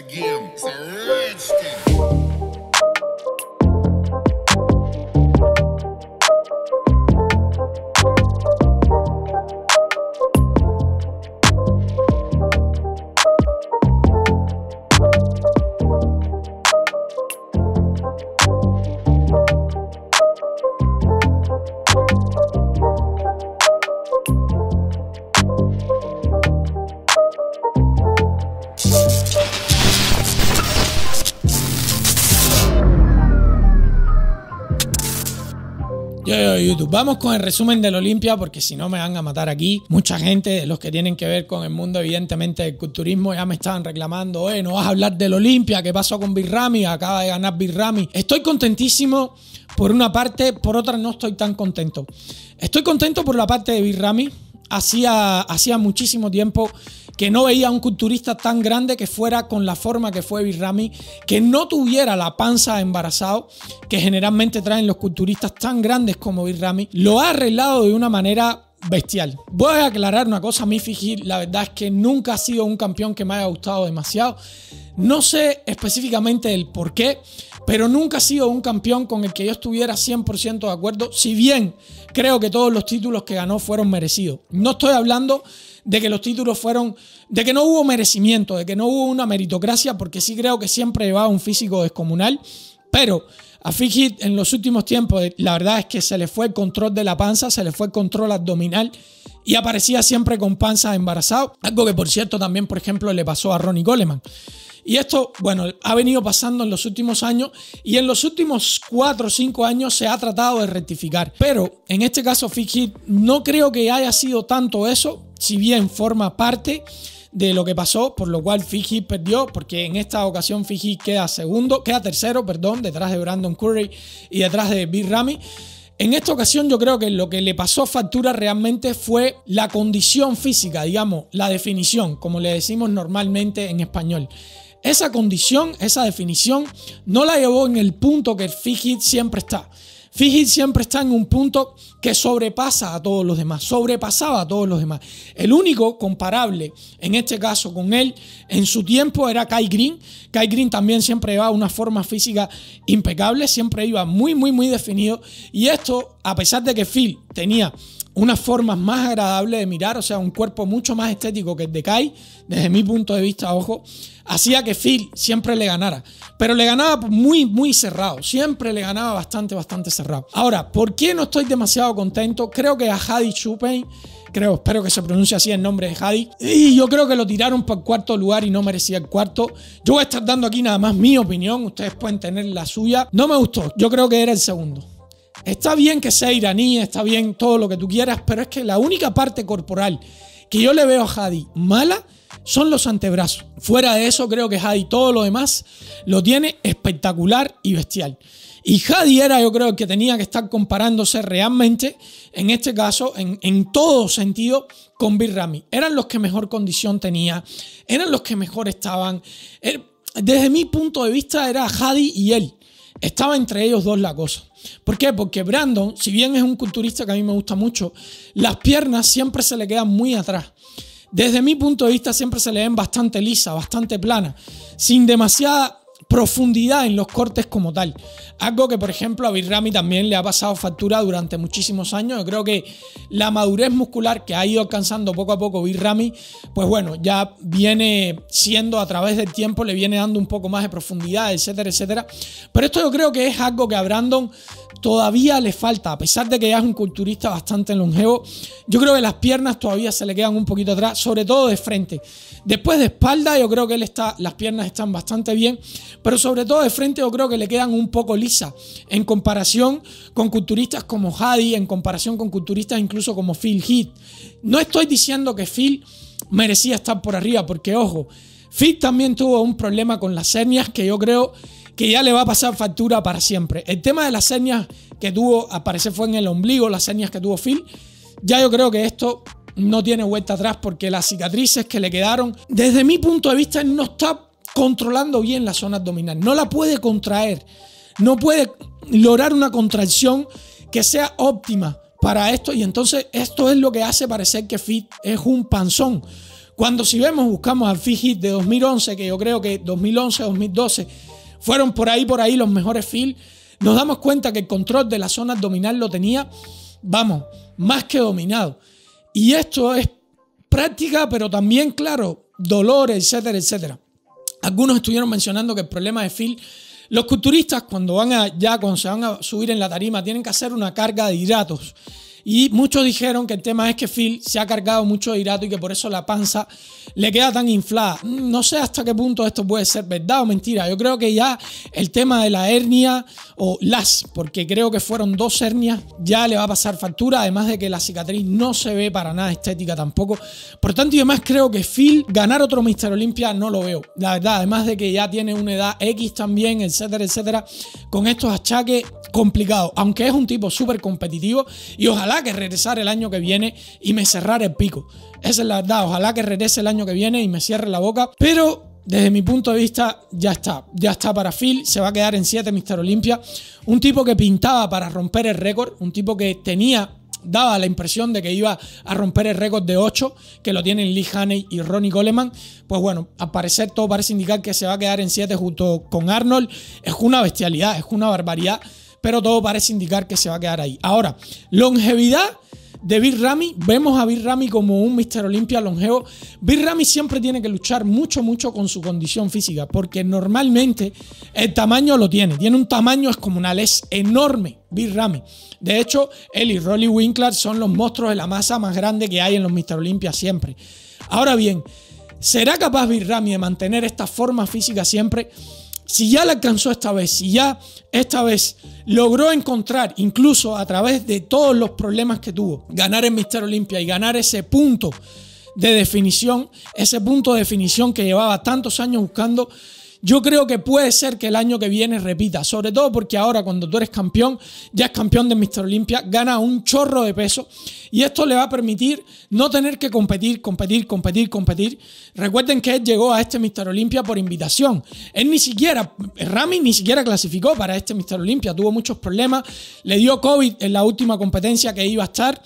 again. It's a Vamos con el resumen del Olimpia porque si no me van a matar aquí. Mucha gente, los que tienen que ver con el mundo evidentemente del culturismo, ya me estaban reclamando, eh, no vas a hablar del Olimpia, ¿qué pasó con Birrami? Acaba de ganar Birrami. Estoy contentísimo por una parte, por otra no estoy tan contento. Estoy contento por la parte de Birrami. Hacía, hacía muchísimo tiempo que no veía un culturista tan grande que fuera con la forma que fue Birrami, que no tuviera la panza embarazado que generalmente traen los culturistas tan grandes como Birrami, lo ha arreglado de una manera bestial. Voy a aclarar una cosa, mi Fiji, la verdad es que nunca ha sido un campeón que me haya gustado demasiado. No sé específicamente el por qué, pero nunca ha sido un campeón con el que yo estuviera 100% de acuerdo, si bien creo que todos los títulos que ganó fueron merecidos. No estoy hablando de que los títulos fueron, de que no hubo merecimiento, de que no hubo una meritocracia, porque sí creo que siempre llevaba un físico descomunal, pero a Fiji en los últimos tiempos la verdad es que se le fue el control de la panza, se le fue el control abdominal y aparecía siempre con panza embarazado, algo que por cierto también por ejemplo le pasó a Ronnie Coleman. Y esto, bueno, ha venido pasando en los últimos años y en los últimos 4 o 5 años se ha tratado de rectificar. Pero en este caso, Fiji no creo que haya sido tanto eso, si bien forma parte de lo que pasó, por lo cual Fiji perdió, porque en esta ocasión Fiji queda segundo, queda tercero, perdón, detrás de Brandon Curry y detrás de Bill Ramy. En esta ocasión yo creo que lo que le pasó factura realmente fue la condición física, digamos, la definición, como le decimos normalmente en español. Esa condición, esa definición, no la llevó en el punto que Fiji siempre está. Fiji siempre está en un punto que sobrepasa a todos los demás, sobrepasaba a todos los demás. El único comparable, en este caso con él, en su tiempo era Kai Green. Kai Green también siempre llevaba una forma física impecable, siempre iba muy, muy, muy definido. Y esto, a pesar de que Phil tenía unas formas más agradables de mirar, o sea, un cuerpo mucho más estético que el de Kai, desde mi punto de vista, ojo, hacía que Phil siempre le ganara. Pero le ganaba muy, muy cerrado, siempre le ganaba bastante, bastante cerrado. Ahora, ¿por qué no estoy demasiado contento? Creo que a Hadi Chupain creo, espero que se pronuncie así el nombre de Hadi. Y yo creo que lo tiraron para el cuarto lugar y no merecía el cuarto. Yo voy a estar dando aquí nada más mi opinión, ustedes pueden tener la suya. No me gustó, yo creo que era el segundo. Está bien que sea iraní, está bien todo lo que tú quieras, pero es que la única parte corporal que yo le veo a Hadi mala son los antebrazos. Fuera de eso, creo que Hadi todo lo demás lo tiene espectacular y bestial. Y Hadi era, yo creo, el que tenía que estar comparándose realmente, en este caso, en, en todo sentido, con Birrami. Eran los que mejor condición tenía, eran los que mejor estaban. Er, desde mi punto de vista, era Hadi y él. Estaba entre ellos dos la cosa. ¿Por qué? Porque Brandon, si bien es un culturista que a mí me gusta mucho, las piernas siempre se le quedan muy atrás. Desde mi punto de vista siempre se le ven bastante lisa, bastante plana, sin demasiada profundidad en los cortes como tal. Algo que, por ejemplo, a Birrami también le ha pasado factura durante muchísimos años. Yo creo que la madurez muscular que ha ido alcanzando poco a poco Birrami, pues bueno, ya viene siendo a través del tiempo, le viene dando un poco más de profundidad, etcétera, etcétera. Pero esto yo creo que es algo que a Brandon todavía le falta, a pesar de que ya es un culturista bastante longevo, yo creo que las piernas todavía se le quedan un poquito atrás, sobre todo de frente. Después de espalda, yo creo que él está, las piernas están bastante bien, pero sobre todo de frente yo creo que le quedan un poco lisas en comparación con culturistas como Hadi, en comparación con culturistas incluso como Phil Heath. No estoy diciendo que Phil merecía estar por arriba, porque ojo, Phil también tuvo un problema con las hernias que yo creo que ya le va a pasar factura para siempre. El tema de las hernias que tuvo, aparece fue en el ombligo, las hernias que tuvo Phil, ya yo creo que esto no tiene vuelta atrás porque las cicatrices que le quedaron, desde mi punto de vista, no está controlando bien la zona abdominal, no la puede contraer, no puede lograr una contracción que sea óptima para esto. Y entonces esto es lo que hace parecer que Fit es un panzón. Cuando si vemos, buscamos al Fiji de 2011, que yo creo que 2011, 2012 fueron por ahí, por ahí los mejores Phil, nos damos cuenta que el control de la zona abdominal lo tenía, vamos, más que dominado. Y esto es práctica, pero también, claro, dolor, etcétera, etcétera. Algunos estuvieron mencionando que el problema de Phil, los culturistas cuando van a, ya cuando se van a subir en la tarima, tienen que hacer una carga de hidratos. Y muchos dijeron que el tema es que Phil se ha cargado mucho de hidrato y que por eso la panza le queda tan inflada. Mm, no sé hasta qué punto esto puede ser verdad o mentira. Yo creo que ya el tema de la hernia o las, porque creo que fueron dos hernias, ya le va a pasar factura. Además de que la cicatriz no se ve para nada estética tampoco. Por tanto, yo más creo que Phil ganar otro Mister Olympia no lo veo. La verdad, además de que ya tiene una edad X también, etcétera, etcétera, con estos achaques complicados. Aunque es un tipo súper competitivo y ojalá que regresara el año que viene y me cerrara el pico. Esa es la verdad. Ojalá que regrese el año que viene y me cierre la boca. Pero desde mi punto de vista, ya está. Ya está para Phil. Se va a quedar en 7 Mr. Olympia. Un tipo que pintaba para romper el récord. Un tipo que tenía daba la impresión de que iba a romper el récord de 8 que lo tienen Lee Haney y Ronnie Coleman. Pues bueno, al parecer todo parece indicar que se va a quedar en 7 junto con Arnold. Es una bestialidad, es una barbaridad pero todo parece indicar que se va a quedar ahí. Ahora, longevidad de Bill Ramy, vemos a Bill Ramy como un Mr. Olympia longevo. Bill Ramy siempre tiene que luchar mucho, mucho con su condición física, porque normalmente el tamaño lo tiene, tiene un tamaño descomunal, es enorme Bill Ramy. De hecho, él y Rolly Winkler son los monstruos de la masa más grande que hay en los Mr. Olympia siempre. Ahora bien, ¿será capaz Bill Ramy de mantener esta forma física siempre? Si ya la alcanzó esta vez, si ya esta vez logró encontrar, incluso a través de todos los problemas que tuvo, ganar en Mister Olympia y ganar ese punto de definición, ese punto de definición que llevaba tantos años buscando, yo creo que puede ser que el año que viene repita, sobre todo porque ahora cuando tú eres campeón, ya es campeón de Mr. Olympia, gana un chorro de peso y esto le va a permitir no tener que competir, competir, competir, competir. Recuerden que él llegó a este Mr. Olympia por invitación. Él ni siquiera, Rami ni siquiera clasificó para este Mr. Olympia, tuvo muchos problemas, le dio COVID en la última competencia que iba a estar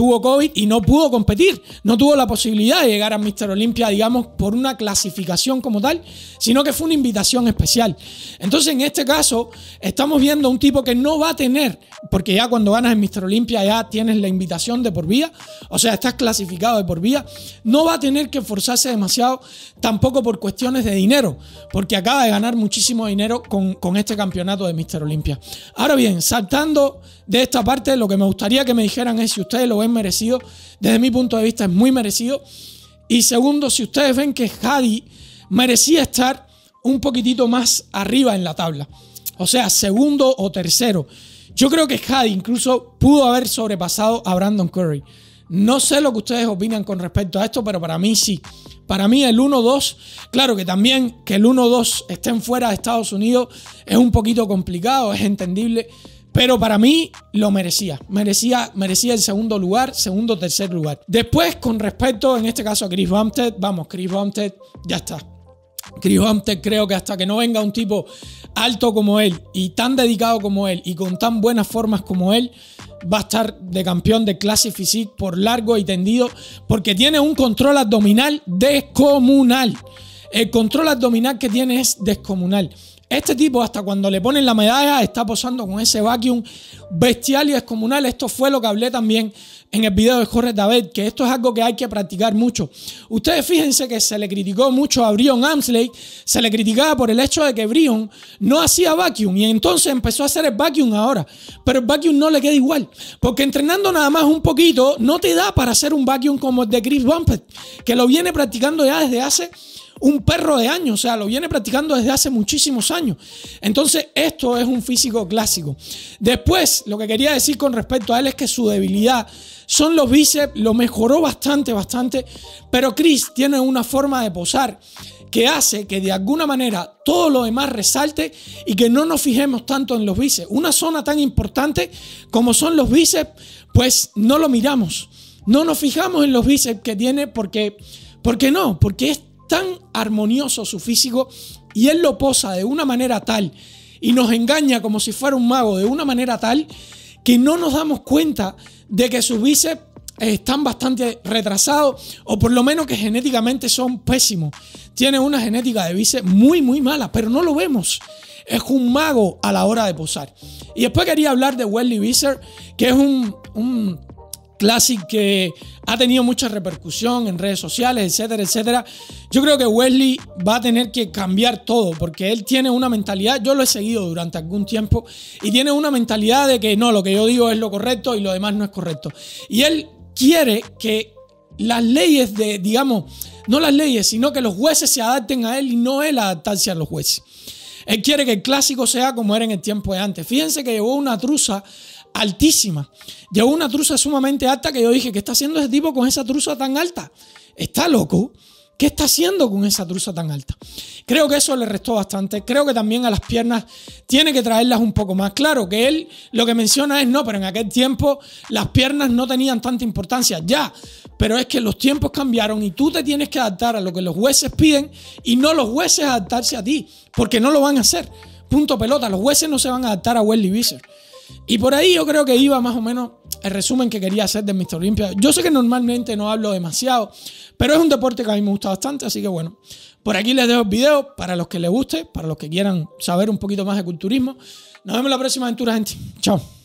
tuvo COVID y no pudo competir. No tuvo la posibilidad de llegar a Mr. Olympia, digamos, por una clasificación como tal, sino que fue una invitación especial. Entonces, en este caso, estamos viendo un tipo que no va a tener, porque ya cuando ganas en Mr. Olympia ya tienes la invitación de por vía, o sea, estás clasificado de por vía, no va a tener que esforzarse demasiado tampoco por cuestiones de dinero, porque acaba de ganar muchísimo dinero con, con este campeonato de Mr. Olympia. Ahora bien, saltando de esta parte, lo que me gustaría que me dijeran es si ustedes lo ven merecido. Desde mi punto de vista es muy merecido. Y segundo, si ustedes ven que Hadi merecía estar un poquitito más arriba en la tabla. O sea, segundo o tercero. Yo creo que Hadi incluso pudo haber sobrepasado a Brandon Curry. No sé lo que ustedes opinan con respecto a esto, pero para mí sí. Para mí el 1-2, claro que también que el 1-2 estén fuera de Estados Unidos es un poquito complicado, es entendible. Pero para mí lo merecía. Merecía, merecía el segundo lugar, segundo, tercer lugar. Después, con respecto, en este caso, a Chris Bumstead, vamos, Chris Bumstead, ya está. Chris Bumstead creo que hasta que no venga un tipo alto como él y tan dedicado como él y con tan buenas formas como él, va a estar de campeón de clase physique por largo y tendido porque tiene un control abdominal descomunal. El control abdominal que tiene es descomunal. Este tipo, hasta cuando le ponen la medalla, está posando con ese vacuum bestial y descomunal. Esto fue lo que hablé también en el video de Jorge David, que esto es algo que hay que practicar mucho. Ustedes fíjense que se le criticó mucho a Brion Amsley, se le criticaba por el hecho de que Brion no hacía vacuum y entonces empezó a hacer el vacuum ahora. Pero el vacuum no le queda igual, porque entrenando nada más un poquito no te da para hacer un vacuum como el de Chris Bumpet, que lo viene practicando ya desde hace un perro de años, o sea, lo viene practicando desde hace muchísimos años. Entonces, esto es un físico clásico. Después, lo que quería decir con respecto a él es que su debilidad son los bíceps, lo mejoró bastante, bastante, pero Chris tiene una forma de posar que hace que de alguna manera todo lo demás resalte y que no nos fijemos tanto en los bíceps. Una zona tan importante como son los bíceps, pues no lo miramos. No nos fijamos en los bíceps que tiene porque, porque no, porque es tan armonioso su físico y él lo posa de una manera tal y nos engaña como si fuera un mago de una manera tal que no nos damos cuenta de que sus bíceps están bastante retrasados o por lo menos que genéticamente son pésimos. Tiene una genética de bíceps muy, muy mala, pero no lo vemos. Es un mago a la hora de posar. Y después quería hablar de Wesley Visser, que es un, un Classic que ha tenido mucha repercusión en redes sociales, etcétera, etcétera. Yo creo que Wesley va a tener que cambiar todo porque él tiene una mentalidad, yo lo he seguido durante algún tiempo, y tiene una mentalidad de que no, lo que yo digo es lo correcto y lo demás no es correcto. Y él quiere que las leyes de, digamos, no las leyes, sino que los jueces se adapten a él y no él adaptarse a los jueces. Él quiere que el clásico sea como era en el tiempo de antes. Fíjense que llevó una truza altísima. Llevó una truza sumamente alta que yo dije, ¿qué está haciendo ese tipo con esa truza tan alta? ¿Está loco? ¿Qué está haciendo con esa truza tan alta? Creo que eso le restó bastante. Creo que también a las piernas tiene que traerlas un poco más. Claro que él lo que menciona es no, pero en aquel tiempo las piernas no tenían tanta importancia. Ya, pero es que los tiempos cambiaron y tú te tienes que adaptar a lo que los jueces piden y no los jueces adaptarse a ti, porque no lo van a hacer. Punto pelota. Los jueces no se van a adaptar a Wesley Visser. Y por ahí yo creo que iba más o menos el resumen que quería hacer de Mr. Olympia. Yo sé que normalmente no hablo demasiado, pero es un deporte que a mí me gusta bastante, así que bueno, por aquí les dejo el video para los que les guste, para los que quieran saber un poquito más de culturismo. Nos vemos la próxima aventura, gente. Chao.